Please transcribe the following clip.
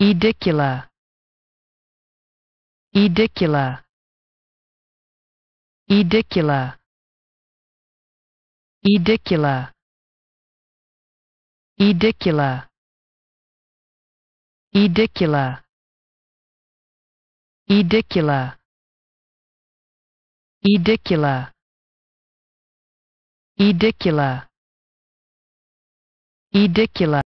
Edicula. Edicula. Edicula. Edicula. Edicula. Edicula. Edicula. Edicula. Edicula. Edicula.